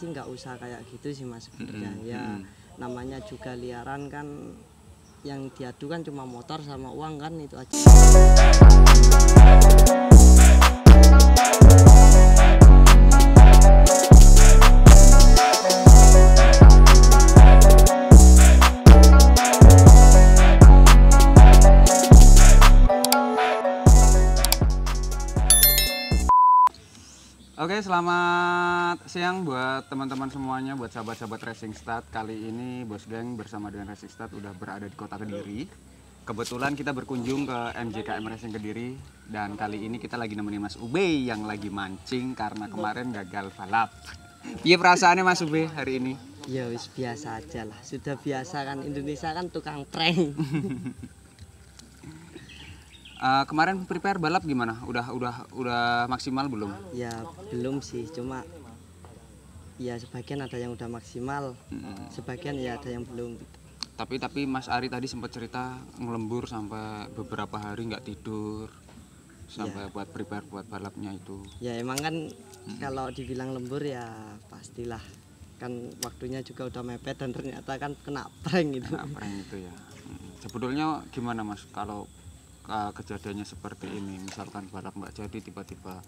sih nggak usah kayak gitu sih mas sebenarnya Mm-mm, ya mm-mm. namanya juga liaran kan yang diadu kan cuma motor sama uang kan itu aja Oke, selamat siang buat teman-teman semuanya, buat sahabat-sahabat Racing Start. Kali ini Bos Geng bersama dengan Racing Start udah berada di kota Kediri. Kebetulan kita berkunjung ke MJKM Racing Kediri dan kali ini kita lagi nemenin Mas Ube yang lagi mancing karena kemarin gagal balap. Iya perasaannya Mas Ube hari ini? ya wis biasa aja lah sudah biasa kan Indonesia kan tukang prank Eh, kemarin prepare balap gimana? Udah udah udah maksimal belum? ya belum sih cuma ya sebagian ada yang udah maksimal Mm-mm. sebagian ya ada yang belum Tapi tapi Mas Ari tadi sempat cerita ngelembur sampai beberapa hari nggak tidur sampai buat prepare buat balapnya itu. ya emang kan kalau dibilang lembur ya pastilah kan waktunya juga udah mepet dan ternyata kan kena prank gitu Nah, prank itu ya. Sebetulnya gimana Mas kalau uh, kejadiannya seperti ini, misalkan balap nggak jadi tiba-tiba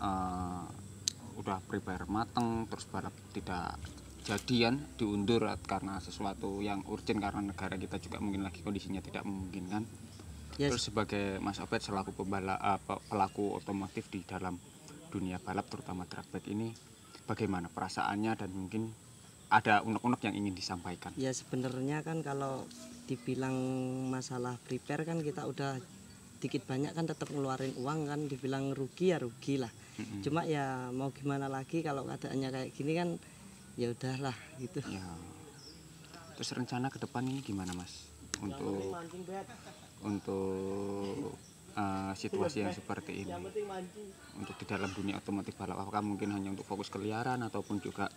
uh, udah prepare mateng terus balap tidak jadian diundur karena sesuatu yang urgent karena negara kita juga mungkin lagi kondisinya tidak memungkinkan. ya Terus sebagai Mas Obed selaku pembala, pe- pelaku otomotif di dalam dunia balap terutama drag bike ini bagaimana perasaannya dan mungkin ada unek-unek yang ingin disampaikan. ya sebenarnya kan kalau dibilang masalah prepare kan kita udah dikit banyak kan tetap ngeluarin uang kan dibilang rugi ya rugi lah. Mm-mm. cuma ya mau gimana lagi kalau keadaannya kayak gini kan ya udahlah gitu. Ya. Terus rencana ke depan ini gimana Mas? Untuk untuk eh, situasi yang seperti ini. Untuk di dalam dunia otomotif balap. Apakah mungkin hanya untuk fokus ke liaran ataupun juga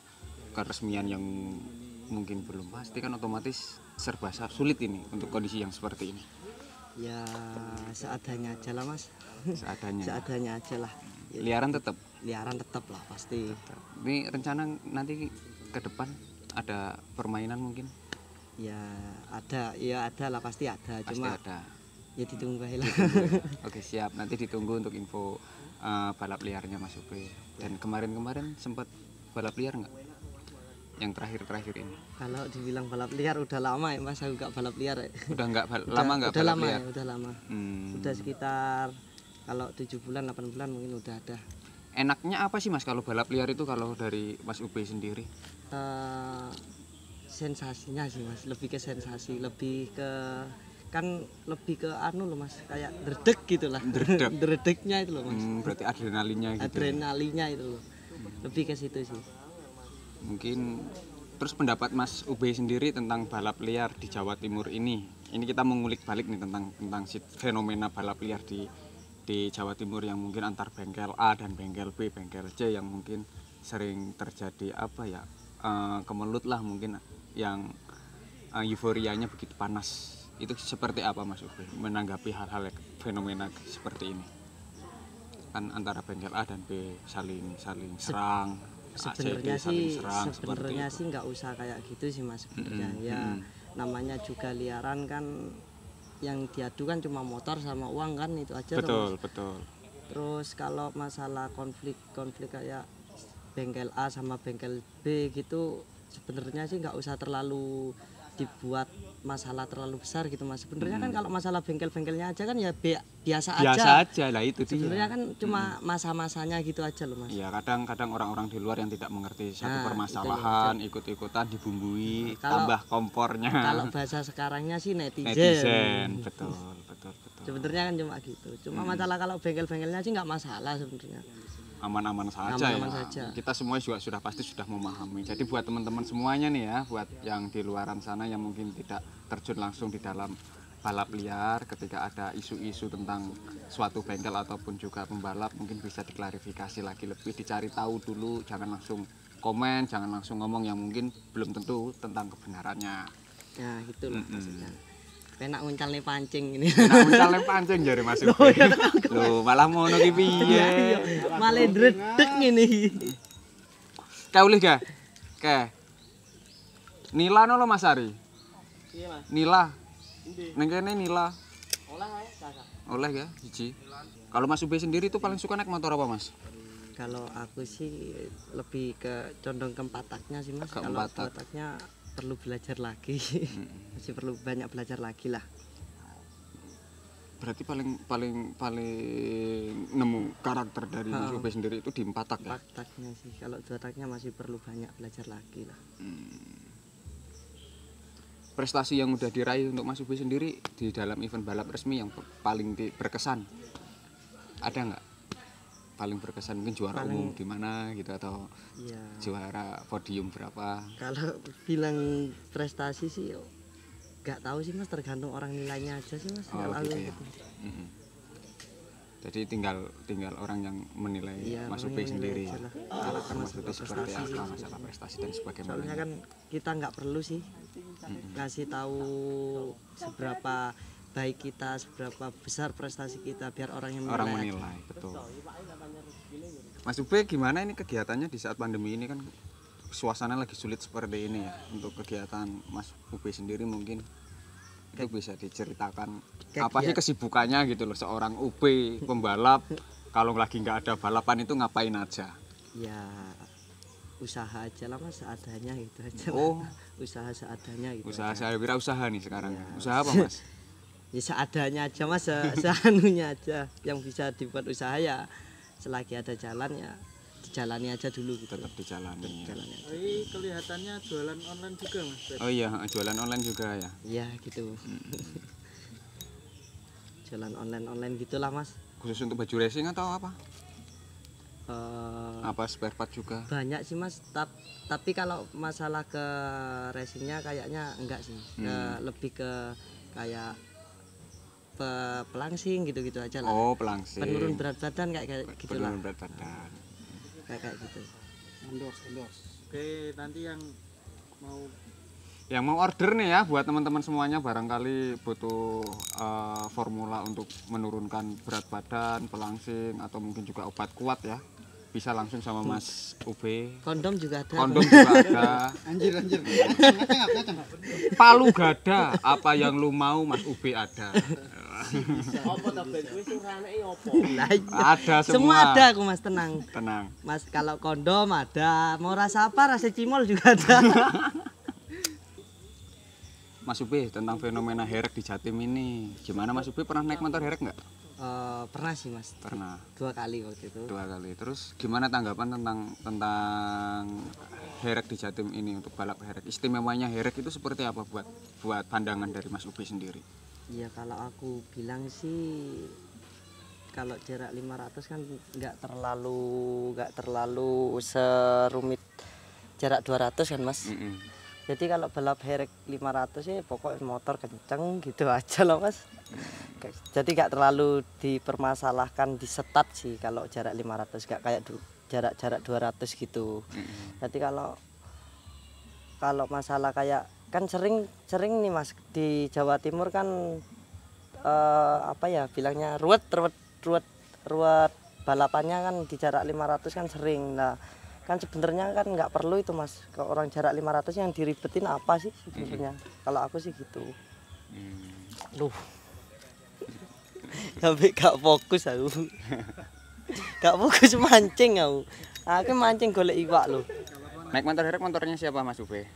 keresmian yang mungkin belum? Pasti kan otomatis serba sulit ini untuk kondisi yang seperti ini ya seadanya aja lah mas. Seadanya seadanya aja lah. Ya, liaran tetap liaran tetap lah pasti. Ini rencana nanti ke depan ada permainan mungkin? Ya ada. Ya ada lah pasti ada. Pasti cuma ada. Ya ditunggu aja lah. Oke siap, nanti ditunggu untuk info uh, balap liarnya Mas Upe. Dan kemarin-kemarin sempat balap liar nggak? Yang terakhir-terakhir ini. kalau dibilang balap liar udah lama ya mas aku gak balap liar ya. Udah nggak bal- Udah- lama nggak udah balap lama liar? ya, udah lama Hmm. udah sekitar kalau tujuh bulan 8 bulan mungkin udah ada Enaknya apa sih Mas kalau balap liar itu kalau dari Mas Upe sendiri? Eh, sensasinya sih mas lebih ke sensasi lebih ke kan lebih ke anu loh mas kayak dredeg gitu lah Dredeg. dredegnya itu loh mas Hmm, berarti adrenalinnya gitu. ya. adrenalinnya itu loh lebih ke situ sih Mungkin terus pendapat Mas Ube sendiri tentang balap liar di Jawa Timur ini. Ini kita mengulik balik nih tentang tentang fenomena balap liar di di Jawa Timur yang mungkin antar bengkel A dan bengkel B, bengkel C yang mungkin sering terjadi apa ya eh, kemelut lah mungkin yang eh, euforianya begitu panas. Itu seperti apa Mas Ube menanggapi hal-hal fenomena seperti ini? Kan antara bengkel A dan B saling saling serang. Sebenarnya sih sebenarnya sih nggak usah kayak gitu sih mas sebenarnya. Mm-mm, ya mm-mm. namanya juga liaran kan yang diadu kan cuma motor sama uang kan itu aja betul betul. Terus kalau masalah konflik konflik kayak bengkel A sama bengkel B gitu sebenarnya sih nggak usah terlalu dibuat masalah terlalu besar gitu mas. Sebenarnya kan kalau masalah bengkel-bengkelnya aja kan ya bi- biasa, biasa aja. aja lah itu sebenarnya kan cuma masa-masanya gitu aja loh mas. Ya kadang-kadang orang-orang di luar yang tidak mengerti satu Nah, permasalahan ikut-ikutan dibumbui Kalau- tambah kompornya. kalau bahasa sekarangnya sih netizen, netizen betul betul betul. Sebenarnya kan cuma gitu. Cuma masalah kalau bengkel-bengkelnya sih nggak masalah sebenarnya aman-aman saja Aman-aman ya saja. kita semua juga sudah pasti sudah memahami jadi buat teman-teman semuanya nih ya buat yang di luaran sana yang mungkin tidak terjun langsung di dalam balap liar ketika ada isu-isu tentang suatu bengkel ataupun juga pembalap mungkin bisa diklarifikasi lagi lebih dicari tahu dulu jangan langsung komen jangan langsung ngomong yang mungkin belum tentu tentang kebenarannya ya gitu loh Mm-mm. maksudnya penak nguncal nih pancing ini nah mencalem pancing jari mas Loh, malah mau ki piye malah dredeg ini kaulih ga Oke. Nila no lo Mas Ari. Iya mas. Nila. Endi? Neng kene Nila. Ae kakak. Oleh ya, siji. Kalau Mas Ube sendiri tuh paling suka naik motor apa, Mas? Kalau aku sih lebih ke condong ke empat-taknya sih mas. Ke Kalau empat tak. empat-taknya perlu belajar lagi. Masih perlu banyak belajar lagi lah. Berarti paling paling paling nemu karakter dari Mas Ube sendiri itu di empat tak ya? Empat-taknya sih. Kalau dua taknya masih perlu banyak belajar lagi lah. Prestasi yang udah diraih untuk Mas Ube sendiri di dalam event balap resmi yang paling berkesan ada nggak? Paling berkesan mungkin juara umum di mana gitu atau Iya. juara podium berapa? Kalau bilang prestasi sih nggak tahu sih mas. Tergantung orang nilainya aja sih mas. Oh, Kalau gitu ya. gitu. Mhm. Jadi tinggal tinggal orang yang menilai Iya, Mas yang sendiri. Karakter Mas Masalah seperti prestasi apa, masalah prestasi dan sebagainya. Soalnya kan kita nggak perlu sih ngasih tahu seberapa baik kita, seberapa besar prestasi kita biar orang yang menilai. orang aja. menilai betul Mas Ube gimana ini kegiatannya di saat pandemi ini kan suasana lagi sulit seperti ini ya untuk kegiatan Mas Ube sendiri mungkin itu bisa diceritakan apa sih kesibukannya gitu loh seorang UB pembalap kalau lagi nggak ada balapan itu ngapain aja Ya usaha aja lah mas, seadanya gitu aja. lah. oh Usaha seadanya gitu. usaha aja. saya kira usaha nih sekarang usaha apa Mas Ya seadanya aja mas, se- seanunya aja. Yang bisa dibuat usaha ya selagi ada jalan ya dijalani aja dulu gitu. tetap dijalani ya. Jalani aja. Ini kelihatannya jualan online juga mas. oh iya jualan online juga ya Iya gitu. jalan online online gitulah mas. khusus untuk baju racing atau apa Eh, apa spare part juga banyak sih mas Tap- tapi kalau masalah ke racingnya kayaknya enggak sih Ke- Hmm. lebih ke kayak pe- pelangsing gitu-gitu aja lah. Oh pelangsing penurun berat badan kayak kayak gitu lah. penurun berat badan. Kayak kayak gitu. Endorse, endorse. Oke, nanti yang mau yang mau order nih ya buat teman-teman semuanya barangkali butuh eh, formula untuk menurunkan berat badan, pelangsing atau mungkin juga obat kuat ya bisa langsung sama Mas UB. Kondom juga ada. Kondom juga ada. Anjir anjir. Palu gada apa yang lu mau Mas UB ada. Lah, iya. ada semua. Semua, ada aku mas. Tenang. Tenang. Mas kalau kondom ada. Mau rasa apa rasa cimol juga ada. Mas UB tentang fenomena herek di Jatim ini. Gimana Mas UB? Pernah naik motor herek nggak Eh, pernah sih mas. Pernah. Dua kali waktu itu. Dua kali. Terus gimana tanggapan tentang tentang herek di Jatim ini untuk balap herek? Istimewanya herek itu seperti apa buat buat pandangan dari Mas Ubi sendiri? Iya kalau aku bilang sih kalau jarak 500 kan nggak terlalu nggak terlalu serumit jarak 200 kan mas. Mm-mm. Jadi kalau balap herek 500 sih pokoknya motor kenceng gitu aja loh mas. Jadi nggak terlalu dipermasalahkan di setat sih kalau jarak 500 nggak kayak jarak-jarak 200 gitu. Jadi kalau kalau masalah kayak kan sering sering nih mas di Jawa Timur kan eh, apa ya bilangnya ruwet ruwet ruwet ruwet balapannya kan di jarak 500 kan sering nah kan sebenarnya kan nggak perlu itu mas ke orang jarak 500 yang diribetin apa sih sebenarnya kalau aku sih gitu Duh. Sampai gak fokus aku. gak fokus mancing aku. Aku mancing golek iwak loh. naik motor herek motornya siapa Mas Ubi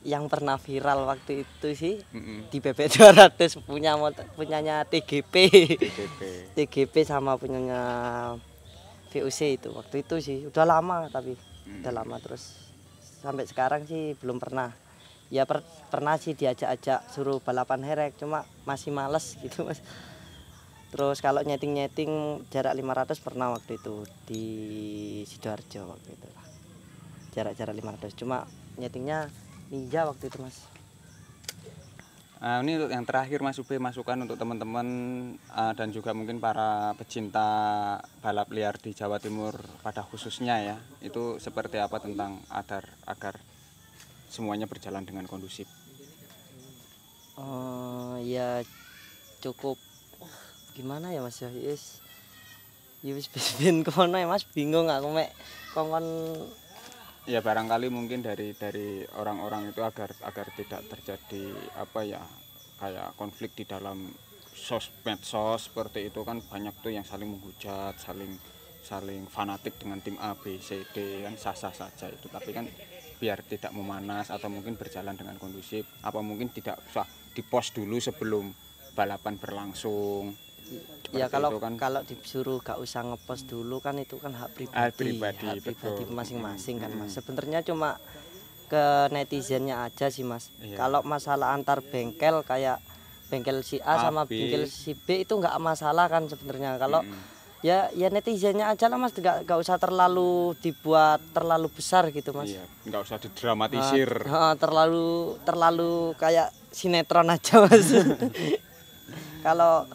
Yang pernah viral waktu itu sih Mm-mm. di PP 200 punya motor punyanya TGP. TGP TGP sama punyanya VUC itu. Waktu itu sih udah lama tapi udah lama. Terus sampai sekarang sih belum pernah. Ya per- pernah sih diajak-ajak suruh balapan herek cuma masih males gitu mas. Terus kalau nyeting-nyeting jarak 500 pernah waktu itu di sidoarjo waktu itu. Lah jarak-jarak 500 cuma nyetingnya ninja waktu itu mas Nah, ini untuk yang terakhir Mas Ubi masukan untuk teman-teman ah, dan juga mungkin para pecinta balap liar di Jawa Timur pada khususnya ya itu seperti apa tentang agar agar semuanya berjalan dengan kondusif Eh, ya cukup gimana ya mas ya ya wis wis ben ya mas bingung aku mek kongkon ya barangkali mungkin dari dari orang-orang itu agar agar tidak terjadi apa ya kayak konflik di dalam sosmed sos seperti itu kan banyak tuh yang saling menghujat saling saling fanatik dengan tim A B C D kan sah-sah saja itu. Tapi kan biar tidak memanas atau mungkin berjalan dengan kondusif apa mungkin tidak usah dipost dulu sebelum balapan berlangsung ya kalau itu kan. kalau disuruh gak usah ngepost dulu kan itu kan hak pribadi Hak pribadi, hak pribadi masing-masing kan mas. Sebenarnya cuma ke netizennya aja sih mas. Iya. kalau masalah antar bengkel kayak bengkel si A, A, sama bengkel si B itu nggak masalah kan sebenarnya. Kalau Mm-mm. ya ya netizennya aja lah mas. Nggak nggak usah terlalu dibuat terlalu besar gitu mas. Iya nggak usah didramatisir. Ah, terlalu terlalu kayak sinetron aja mas. Kalau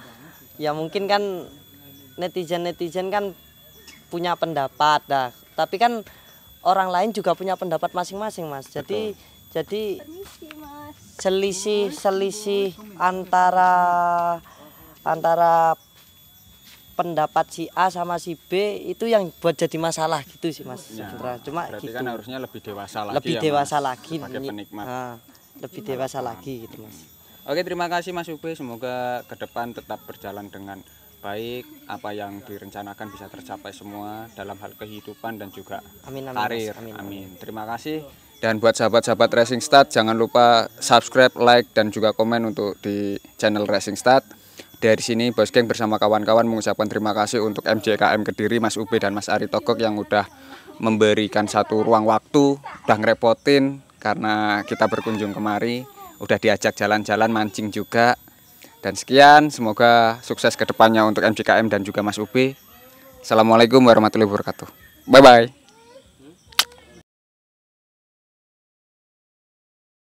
ya mungkin kan netizen netizen kan punya pendapat dah. Tapi kan orang lain juga punya pendapat masing-masing mas. Jadi jadi selisih selisih antara antara pendapat si A sama si B itu yang buat jadi masalah gitu sih mas. Ya, sebenarnya. Cuma berarti gitu. kan harusnya lebih dewasa lagi lebih ya, dewasa Mas, lagi sebagai Nyi. penikmat. Ah, lebih dewasa lagi gitu mas Oke, terima kasih Mas Ube. Semoga ke depan tetap berjalan dengan baik. Apa yang direncanakan bisa tercapai semua dalam hal kehidupan dan juga amin amin karir. Mas. amin, Amin. Terima kasih. Dan buat sahabat-sahabat Racing Start, jangan lupa subscribe, like, dan juga komen untuk di channel Racing Start. Dari sini Bos Geng bersama kawan-kawan mengucapkan terima kasih untuk MJKM Kediri, Mas Ube dan Mas Ari Togok yang udah memberikan satu ruang waktu, udah ngerepotin karena kita berkunjung kemari, udah diajak jalan-jalan mancing juga. Dan sekian, semoga sukses ke depannya untuk MJKM dan juga Mas Ube. Assalamualaikum warahmatullahi wabarakatuh. Bye bye.